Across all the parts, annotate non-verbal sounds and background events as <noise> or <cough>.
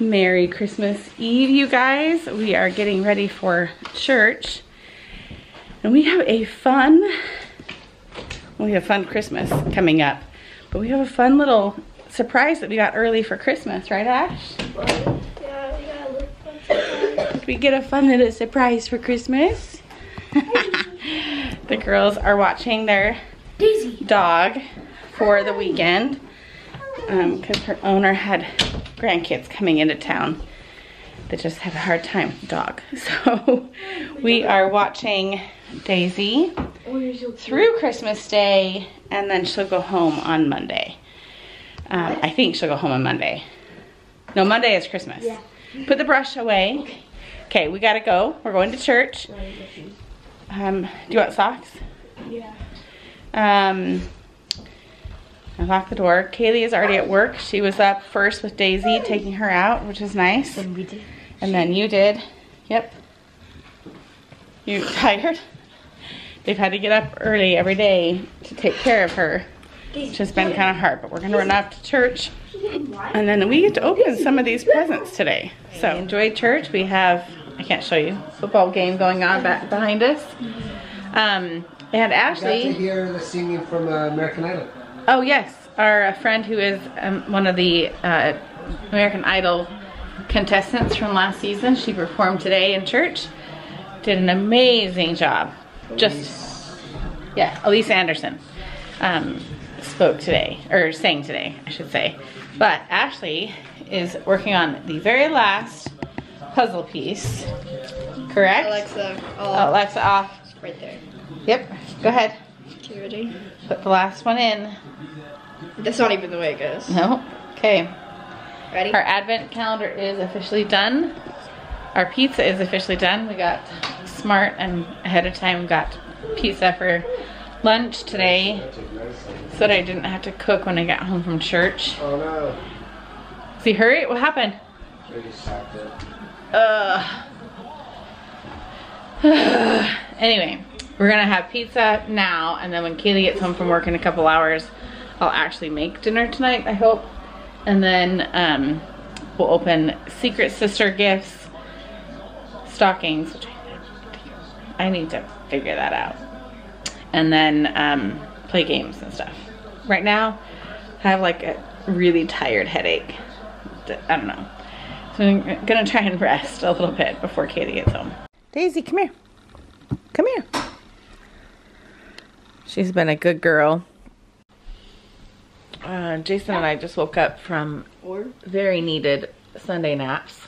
Merry Christmas Eve, you guys. We are getting ready for church. And we have a fun, we have fun Christmas coming up. But we have a fun little surprise that we got early for Christmas, right Ash? Yeah, we got a little fun surprise. We get a fun little surprise for Christmas? <laughs> the girls are watching their Daisy. dog for the weekend because her owner had grandkids coming into town that just had a hard time with the dog. <laughs> So we are watching Daisy you're so cute. through Christmas Day and then she'll go home on Monday. Um, I think she'll go home on Monday. No, Monday is Christmas. Yeah. Put the brush away. Okay, we gotta go. We're going to church. Um, do you want socks? Yeah. Um, I locked the door. Kaylee is already at work. She was up first with Daisy, taking her out, which is nice. Then we did. And then you did. Yep. You <laughs> tired? They've had to get up early every day to take care of her, which has been kind of hard. But we're gonna run off to church, and then we get to open some of these presents today. So enjoy church. We have I can't show you football game going on back behind us. Um, and Got to hear the singing from uh, American Idol. Oh yes, our uh, friend who is um, one of the uh, American Idol contestants from last season. She performed today in church. Did an amazing job. Just yeah, Elise Anderson um, spoke today or sang today, I should say. But Ashley is working on the very last puzzle piece. Correct? Alexa, Oh, Alexa off. right there. Yep. Go ahead. Okay, ready? Put the last one in. That's not even the way it goes. No. Okay. Ready? Our advent calendar is officially done. Our pizza is officially done. We got smart and ahead of time got pizza for lunch today so that I didn't have to cook when I got home from church. Oh no. See, hurry, what happened? They just it. Ugh. <sighs> anyway, we're gonna have pizza now, and then when Kaylee gets home from work in a couple hours, I'll actually make dinner tonight, I hope. And then um, we'll open Secret Sister gifts, stockings, which I need to figure that out. And then um, play games and stuff. Right now, I have like a really tired headache. I don't know. So I'm gonna try and rest a little bit before Katie gets home. Daisy, come here. Come here. She's been a good girl. Uh, Jason and I just woke up from very needed Sunday naps.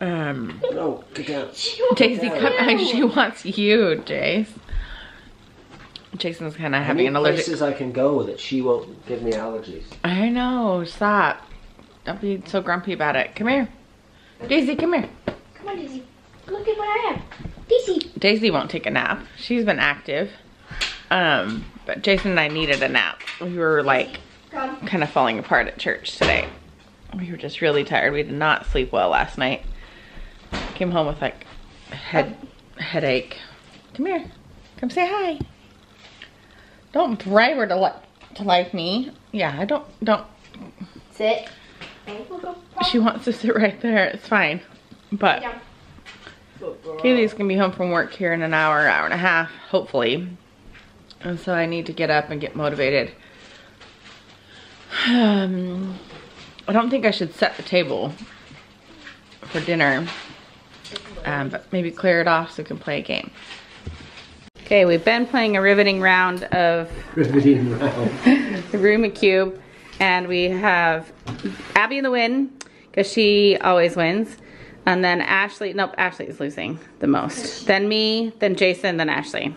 Um, No, get down. Daisy, come on. She wants you, Jace. Jason's kind of having an allergic. places I can go that she won't give me allergies. I know. Stop. Don't be so grumpy about it. Come here. Daisy, come here. Come on, Daisy. Look at what I have. Daisy. Daisy won't take a nap. She's been active. Um, but Jason and I needed a nap. We were like kind of falling apart at church today. We were just really tired. We did not sleep well last night. Came home with like head headache. Come here. Come say hi. Don't bribe her to like to like me. Yeah, I don't don't Sit. And we'll go. she wants to sit right there. It's fine. But. Kaylee's gonna be home from work here in an hour, hour and a half, hopefully. And so I need to get up and get motivated. Um, I don't think I should set the table for dinner, um, but maybe clear it off so we can play a game. Okay, we've been playing a riveting round of <laughs> Riveting round. the Rummikub, and we have Abby in the win, because she always wins. And then Ashley, nope, Ashley is losing the most. Then me, then Jason, then Ashley.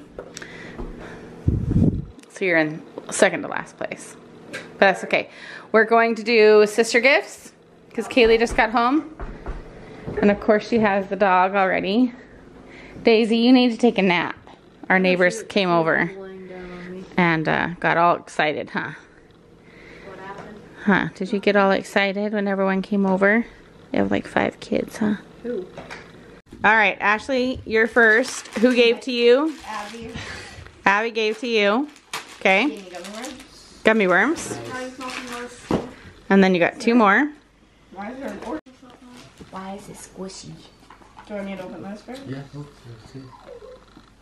So you're in second to last place. But that's okay. We're going to do sister gifts, because Kaylee just got home. And of course she has the dog already. Daisy, you need to take a nap. Our neighbors came over and uh, got all excited, huh? Huh? Did you get all excited when everyone came over? You have like five kids, huh? Who? All right, Ashley, you're first. Who gave to you? Abby. Abby gave to you. Okay. Gummy worms. Gummy worms. Trying something else. And then you got two more. Why is there an order? Why is it squishy? Do I need to open this first? Yeah.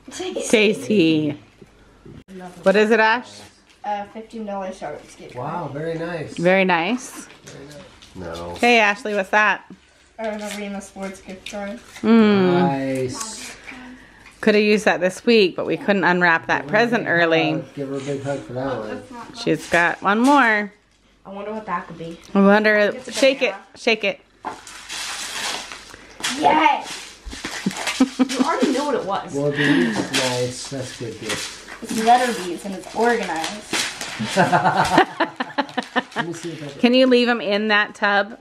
Tasty. What is it, Ash? Uh, fifteen dollars Sharks gift. Wow, very nice. Very nice. No. Hey, Ashley, what's that? An Arena Sports gift card. Mm. Nice. Could have used that this week, but we couldn't unwrap that present early. Uh, give her a big hug for that one. She's got one more. I wonder what that could be. I wonder. It's Shake it. Shake it. Yes! you already knew what it was. Well, these nice. That's good gift. It's letter beads and it's organized. <laughs> Let me see if I can. Can you leave them in that tub,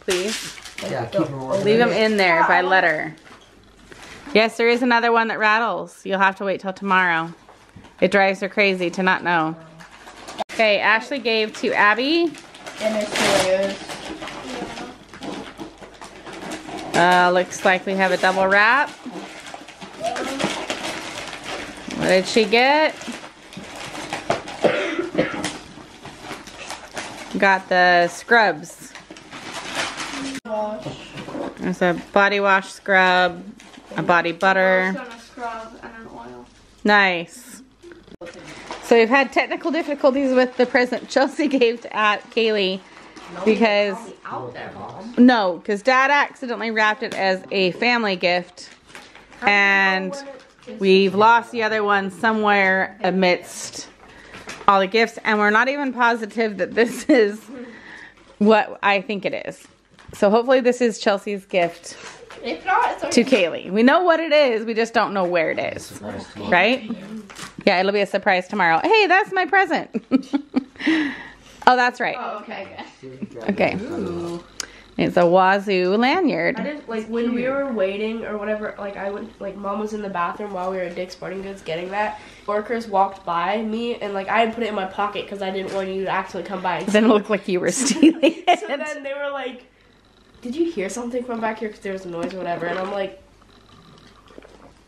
please? Yeah, keep them warm. Leave them in there by letter. Yes, there is another one that rattles. You'll have to wait till tomorrow. It drives her crazy to not know. Okay, Ashley gave to Abby. And it's Cheerios. Uh, looks like we have a double wrap. What did she get? Got the scrubs. There's a body wash scrub, a body butter. a scrub and an oil. Nice. So we've had technical difficulties with the present Chelsea <laughs> gave to uh, Kaylee because there, no, because Dad accidentally wrapped it as a family gift, and we've lost the other one somewhere amidst all the gifts, and we're not even positive that this <laughs> is what I think it is. So hopefully this is Chelsea's gift If not, it's okay. to Kaylee. We know what it is, we just don't know where it is. Right? Yeah, it'll be a surprise tomorrow. Hey, that's my present. <laughs> oh, that's right. Oh, okay, okay. Okay. It's a Wazzu lanyard. I didn't like when we were waiting or whatever. Like I went, like mom was in the bathroom while we were at Dick's Sporting Goods getting that. Workers walked by me and like I had put it in my pocket because I didn't want you to actually come by. And Then it looked like you were stealing <laughs> it. so then they were like, "Did you hear something from back here? Because there was a noise or whatever." And I'm like,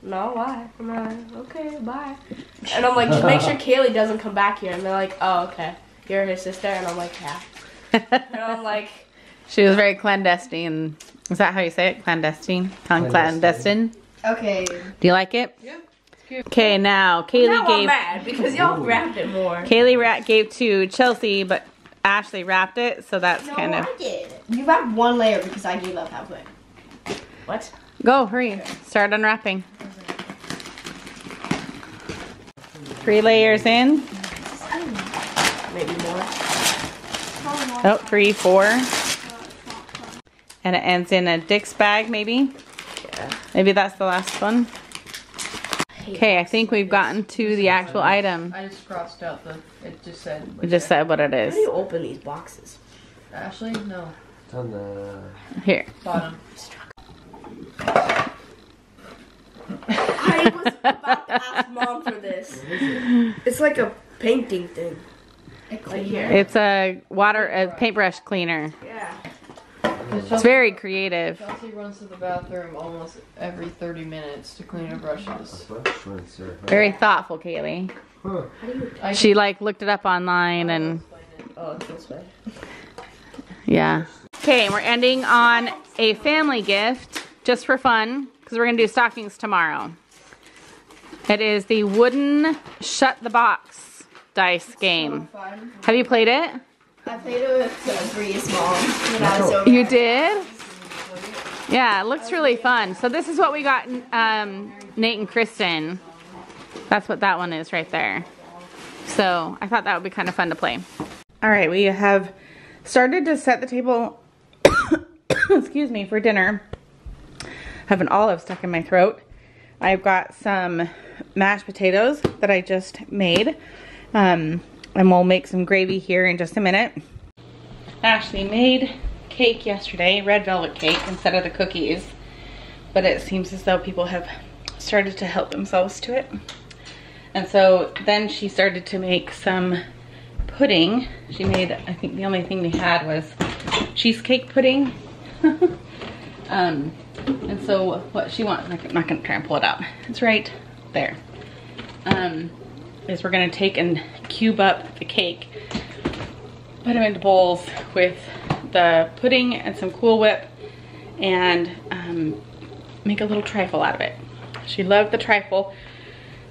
"No, why?" I'm like, "Okay, bye." And I'm like, "Just make sure <laughs> Kaylee doesn't come back here." And they're like, "Oh, okay. You're his sister." And I'm like, "Yeah." And I'm like, <laughs> she was very clandestine. Is that how you say it? Clandestine? Con- Clandestine. Clandestine. Okay. Do you like it? Yeah. Okay, now Kaylee "Now I'm gave mad because y'all wrapped it more." Kaylee ra- gave to Chelsea, but Ashley wrapped it, so that's No, kind of I did. You wrapped one layer because I gave up halfway. What? go. Hurry, start unwrapping. Three layers in. Maybe more. Oh, three, four. And it ends in a Dick's bag, maybe. Yeah. Maybe that's the last one. Okay, I think we've gotten to the actual item. I just crossed out the. It just said. We just said what it How is. do you open these boxes? Ashley, no, It's on the. Here. bottom. I was about to ask mom for this. It's like a painting thing. Like here. It's a water, a paintbrush cleaner. It's very creative. Chelsea runs to the bathroom almost every 30 minutes to clean her brushes. Very thoughtful, Kaylee. Huh. She like looked it up online and Oh, it's this way. yeah. Okay, we're ending on a family gift just for fun because we're gonna do stockings tomorrow. It is the wooden shut the box dice game. Have you played it? I played it with uh, Bree's mom when I was over. You did? Yeah, it looks really fun. So this is what we got um, Nate and Kristen. That's what that one is right there. So I thought that would be kind of fun to play. All right, we have started to set the table, <coughs> excuse me, for dinner. I have an olive stuck in my throat. I've got some mashed potatoes that I just made. Um, and we'll make some gravy here in just a minute. Ashley made cake yesterday, red velvet cake instead of the cookies. But it seems as though people have started to help themselves to it. And so then she started to make some pudding. She made, I think the only thing we had was cheesecake pudding. <laughs> um, and so what she wants, I'm not gonna try and pull it out. It's right there. Um, is we're gonna take and cube up the cake, put them into bowls with the pudding and some Cool Whip and um, make a little trifle out of it. She loved the trifle.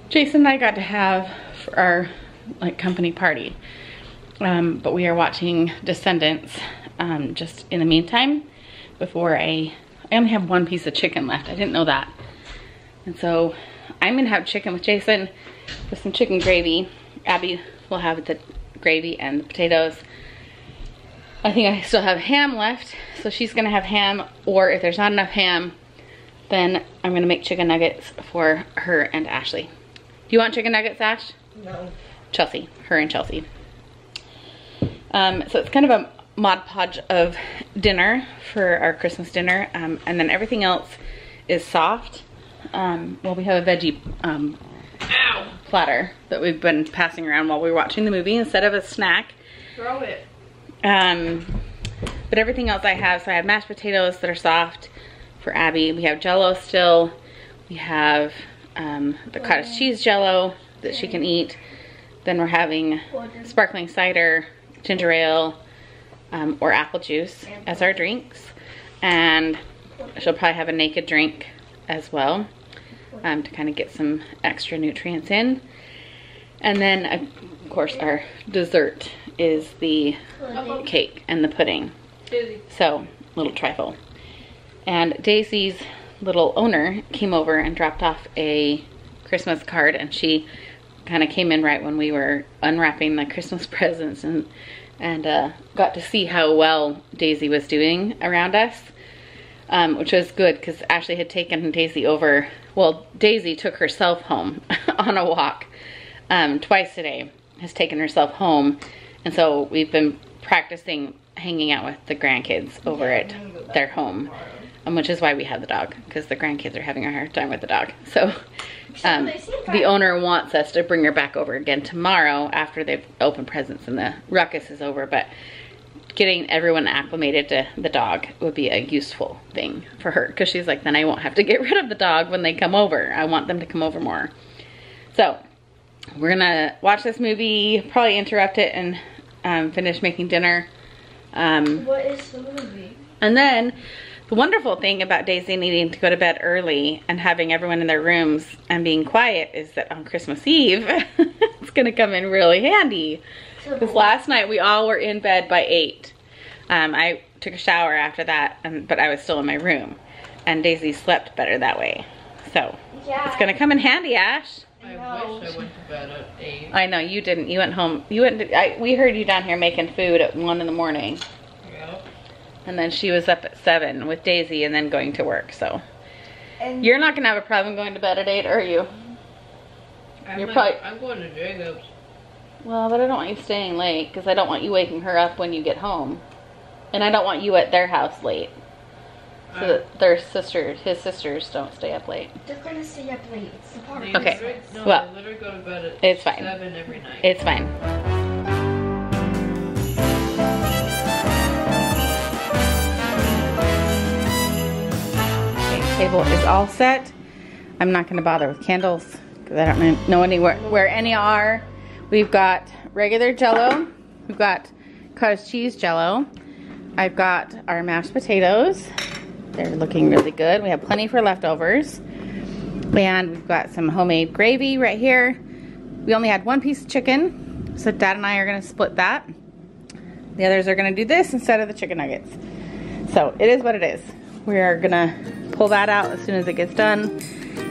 Jason and I got to have for our like company party. Um, but we are watching Descendants um, just in the meantime before I, I only have one piece of chicken left. I didn't know that. And so I'm gonna have chicken with Jason with some chicken gravy. Abby will have the gravy and the potatoes. I think I still have ham left, so she's gonna have ham, or if there's not enough ham, then I'm gonna make chicken nuggets for her and Ashley. Do you want chicken nuggets, Ash? No. Chelsea, her and Chelsea. Um, so it's kind of a mod podge of dinner for our Christmas dinner. Um, and then everything else is soft. Um, well, we have a veggie um, platter that we've been passing around while we were watching the movie instead of a snack. Throw it. Um, but everything else I have, so I have mashed potatoes that are soft for Abby. We have jello still. We have um, the cottage cheese jello that she can eat. Then we're having sparkling cider, ginger ale, um, or apple juice as our drinks. And she'll probably have a naked drink as well um, to kind of get some extra nutrients in. And then, of course, our dessert is the cake and the pudding. So, little trifle. And Daisy's little owner came over and dropped off a Christmas card and she kind of came in right when we were unwrapping the Christmas <laughs> presents and and uh, got to see how well Daisy was doing around us, um, which was good because Ashley had taken Daisy over. Well, Daisy took herself home <laughs> on a walk um, twice today, has taken herself home. And so we've been practicing hanging out with the grandkids over at their home, um, which is why we have the dog because the grandkids are having a hard time with the dog. <laughs> So um, the owner wants us to bring her back over again tomorrow after they've opened presents and the ruckus is over. But getting everyone acclimated to the dog would be a useful thing for her because she's like, then I won't have to get <laughs> rid of the dog when they come over. I want them to come over more. So we're gonna watch this movie, probably interrupt it and um, finish making dinner. Um, What is the movie? and then the wonderful thing about Daisy needing to go to bed early and having everyone in their rooms and being quiet is that on Christmas Eve, <laughs> it's gonna come in really handy. Because last night we all were in bed by eight. Um, I took a shower after that, and, but I was still in my room. And Daisy slept better that way. So Yeah. it's gonna come in handy, Ash. I No. wish I went to bed at 8. I know you didn't. You went home. You went. To, I, we heard you down here making food at one in the morning, Yep. and then she was up at seven with Daisy, and then going to work. So And you're not gonna have a problem going to bed at eight, are you? I'm, You're like- probably- I'm going to Jacob's. Well, but I don't want you staying late because I don't want you waking her up when you get home, and I don't want you at their house late. So I- that their sisters, his sisters, don't stay up late. they're gonna stay up late. It's the party. Okay, literally- No, well, I literally go to bed at it's fine. 7 every night. It's fine. Okay, table is all set. I'm not gonna bother with candles because I don't know- know anywhere where any are. We've got regular jello. We've got cottage cheese jello. I've got our mashed potatoes. They're looking really good. We have plenty for leftovers. And we've got some homemade gravy right here. We only had one piece of chicken, so Dad and I are gonna split that. The others are gonna do this instead of the chicken nuggets. So it is what it is. We are gonna pull that out as soon as it gets done,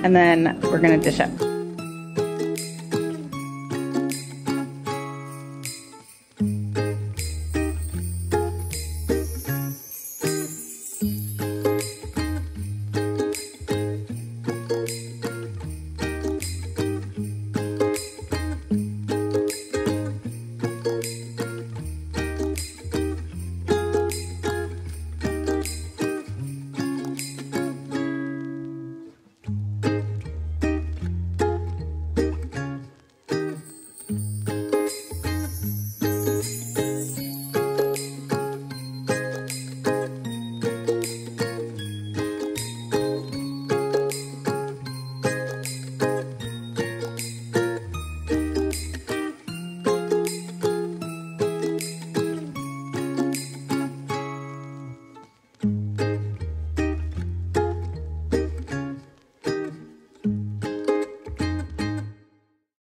and then we're gonna dish up.